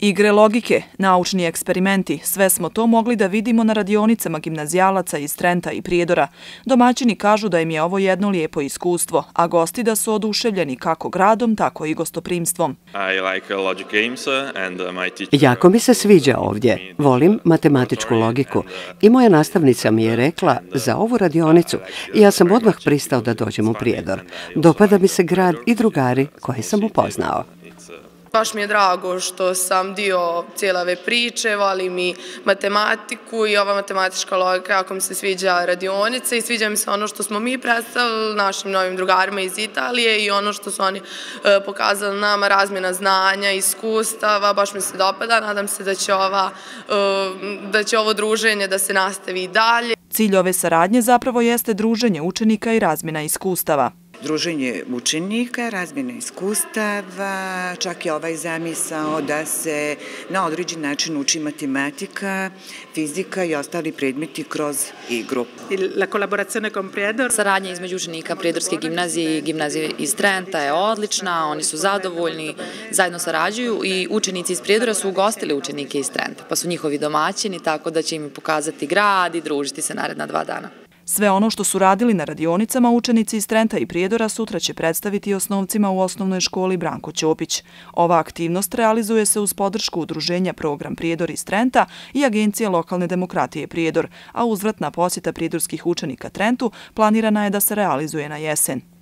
Igre logike, naučni eksperimenti, sve smo to mogli da vidimo na radionicama gimnazijalaca iz Trenta i Prijedora. Domaćini kažu da im je ovo jedno lijepo iskustvo, a gosti da su oduševljeni kako gradom, tako i gostoprimstvom. Uh, uh, jako mi se sviđa ovdje. Volim matematičku logiku. I moja nastavnica mi je rekla za ovu radionicu i ja sam odmah pristao da dođem u Prijedor. Dopada mi se grad i drugari koje sam upoznao. Baš mi je drago što sam dio cijele ove priče, volim mi matematiku i ova matematička logika, ako mi se sviđa radionica i sviđa mi se ono što smo mi predstavili našim novim drugarima iz Italije i ono što su oni e, pokazali nama, razmjena znanja, iskustava, baš mi se dopada, nadam se da će, ova, e, da će ovo druženje da se nastavi i dalje. Cilj ove saradnje zapravo jeste druženje učenika i razmjena iskustava druženje učenika, razmjena iskustava, čak i ovaj zamisao da se na određen način uči matematika, fizika i ostali predmeti kroz igru. La collaborazione con Prijedor. Saradnja između učenika Prijedorske gimnazije i gimnazije iz Trenta je odlična, oni su zadovoljni, zajedno sarađuju i učenici iz Prijedora su ugostili učenike iz Trenta, pa su njihovi domaćini, tako da će im pokazati grad i družiti se naredna dva dana. Sve ono što su radili na radionicama učenici iz Trenta i Prijedora sutra će predstaviti osnovcima u osnovnoj školi Branko Ćopić. Ova aktivnost realizuje se uz podršku udruženja program Prijedor iz Trenta i Agencije lokalne demokratije Prijedor, a uzvratna posjeta prijedorskih učenika Trentu planirana je da se realizuje na jesen.